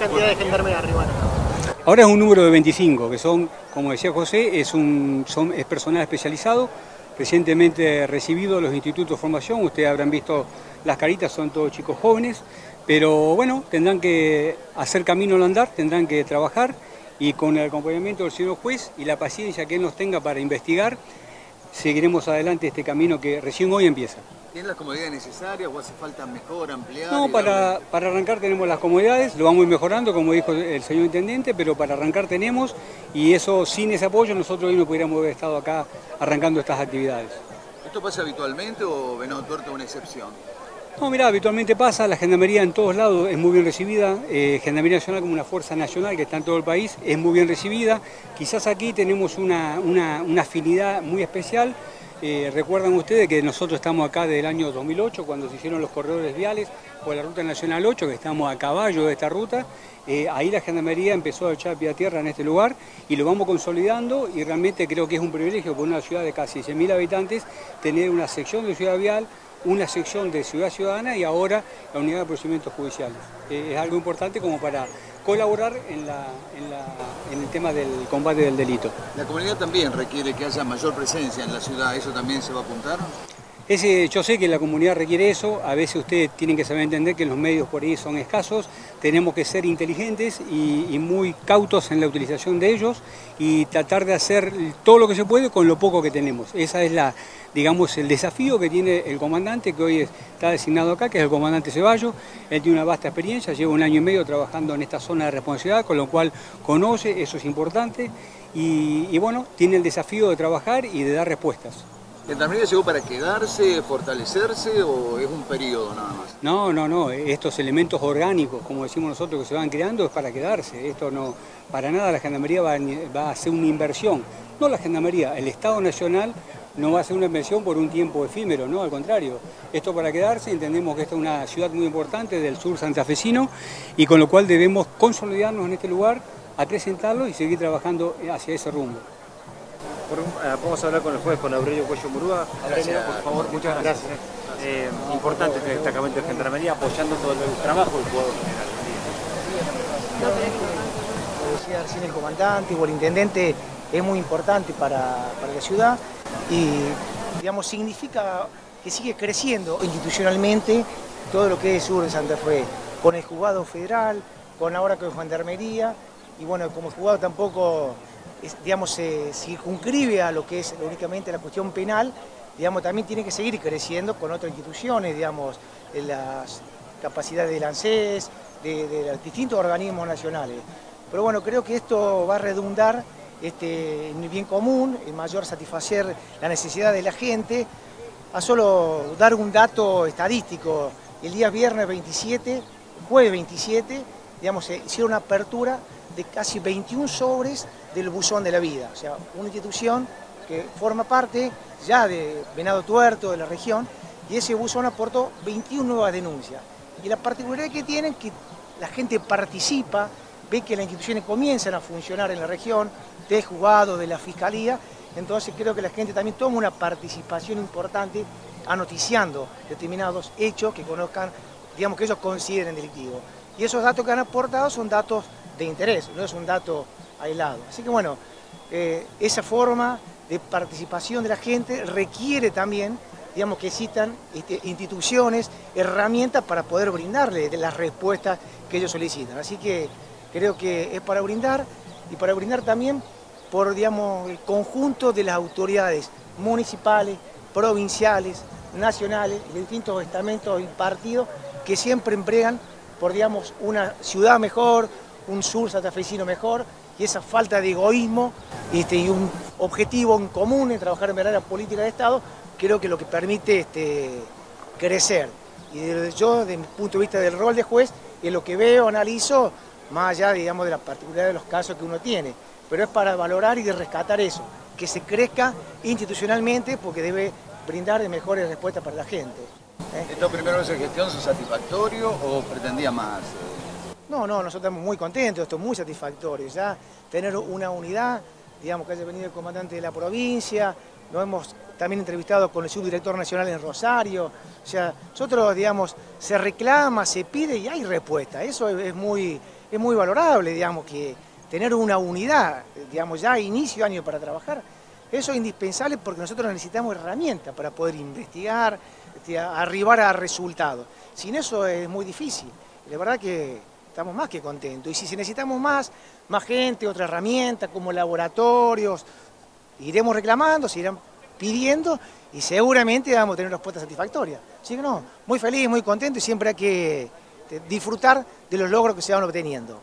cantidad de gendarmes arribaron? Ahora es un número de 25, que son, como decía José, es, un, son, es personal especializado, recientemente recibido de los institutos de formación, ustedes habrán visto las caritas, son todos chicos jóvenes, pero bueno, tendrán que hacer camino al andar, tendrán que trabajar y con el acompañamiento del señor juez y la paciencia que él nos tenga para investigar, seguiremos adelante este camino que recién hoy empieza. ¿Tiene las comodidades necesarias o hace falta mejor, ampliar? No, para, para arrancar tenemos las comodidades, lo vamos mejorando, como dijo el señor intendente, pero para arrancar tenemos y eso sin ese apoyo nosotros hoy no pudiéramos haber estado acá arrancando estas actividades. ¿Esto pasa habitualmente o Venado Tuerto es una excepción? No, mira, habitualmente pasa, la Gendarmería en todos lados es muy bien recibida, eh, Gendarmería Nacional como una fuerza nacional que está en todo el país es muy bien recibida, quizás aquí tenemos una, una, una afinidad muy especial, eh, recuerdan ustedes que nosotros estamos acá desde el año 2008 cuando se hicieron los corredores viales o la Ruta Nacional 8, que estamos a caballo de esta ruta, eh, ahí la Gendarmería empezó a echar pie a tierra en este lugar y lo vamos consolidando y realmente creo que es un privilegio por una ciudad de casi 100.000 habitantes tener una sección de ciudad vial una sección de Ciudad Ciudadana y ahora la Unidad de Procedimientos Judiciales. Eh, es algo importante como para colaborar en, en, el tema del combate del delito. La comunidad también requiere que haya mayor presencia en la ciudad, ¿eso también se va a apuntar? Yo sé que la comunidad requiere eso, a veces ustedes tienen que saber entender que los medios por ahí son escasos, tenemos que ser inteligentes y, muy cautos en la utilización de ellos y tratar de hacer todo lo que se puede con lo poco que tenemos. Esa es la, digamos, el desafío que tiene el comandante que hoy está designado acá, que es el comandante Ceballos. Él tiene una vasta experiencia, lleva un año y medio trabajando en esta zona de responsabilidad, con lo cual conoce, eso es importante, y bueno, tiene el desafío de trabajar y de dar respuestas. ¿Gendarmería llegó para quedarse, fortalecerse o es un periodo nada más? No, no, no. Estos elementos orgánicos, como decimos nosotros, que se van creando es para quedarse. Esto no, para nada la Gendarmería va, a hacer una inversión. No la Gendarmería, el Estado Nacional no va a hacer una inversión por un tiempo efímero, no, al contrario. Esto para quedarse, entendemos que esta es una ciudad muy importante del sur santafesino y con lo cual debemos consolidarnos en este lugar, acrecentarlo y seguir trabajando hacia ese rumbo. Eh, vamos a hablar con el juez, con Aurelio Cuello Murúa. Aurelio, por favor, muchas gracias. Eh, importante este destacamento de Gendarmería apoyando todo el trabajo del jugador general. Como decía recién el comandante o el intendente, es muy importante para, para la ciudad y digamos, significa que sigue creciendo institucionalmente todo lo que es sur de Santa Fe, con el juzgado federal, con ahora con Gendarmería, y bueno, como el juzgado tampoco digamos, se circunscribe a lo que es únicamente la cuestión penal, digamos, también tiene que seguir creciendo con otras instituciones, digamos, las capacidades del ANSES, de, los distintos organismos nacionales. Pero bueno, creo que esto va a redundar este, en el bien común, en mayor satisfacer la necesidad de la gente. A solo dar un dato estadístico, el día viernes 27, jueves 27, digamos, se hicieron una apertura de casi 21 sobres del buzón de la vida, o sea, una institución que forma parte ya de Venado Tuerto, de la región, y ese buzón aportó 21 nuevas denuncias. Y la particularidad que tienen es que la gente participa, ve que las instituciones comienzan a funcionar en la región, del juzgado, de la fiscalía, entonces creo que la gente también toma una participación importante anoticiando determinados hechos que conozcan, digamos que ellos consideren delictivos. Y esos datos que han aportado son datos de interés, no es un dato aislado. Así que bueno, eh, esa forma de participación de la gente requiere también, digamos, que existan este, instituciones, herramientas para poder brindarle las respuestas que ellos solicitan. Así que creo que es para brindar y para brindar también por, digamos, el conjunto de las autoridades municipales, provinciales, nacionales, de distintos estamentos y partidos que siempre emplean por, digamos, una ciudad mejor, un sur santafesino mejor y esa falta de egoísmo este, y un objetivo en común en trabajar en verdadera política de Estado, creo que lo que permite este, crecer. Y yo, desde mi punto de vista del rol de juez, es lo que veo, analizo, más allá digamos, de la particularidad de los casos que uno tiene. Pero es para valorar y de rescatar eso, que se crezca institucionalmente porque debe brindar mejores respuestas para la gente. ¿eh? ¿Esto primero de gestión es satisfactorio o pretendía más? No, no, nosotros estamos muy contentos, esto es muy satisfactorio. Ya tener una unidad, digamos que haya venido el comandante de la provincia, nos hemos también entrevistado con el subdirector nacional en Rosario. O sea, nosotros, digamos, se reclama, se pide y hay respuesta. Eso es muy, es muy valorable, digamos, que tener una unidad, digamos, ya a inicio año para trabajar, eso es indispensable porque nosotros necesitamos herramientas para poder investigar, este, arribar a resultados. Sin eso es muy difícil. La verdad que estamos más que contentos. Y si necesitamos más, más gente, otra herramienta como laboratorios, iremos reclamando, se irán pidiendo y seguramente vamos a tener respuestas satisfactorias. Así que no, muy feliz, muy contento y siempre hay que disfrutar de los logros que se van obteniendo.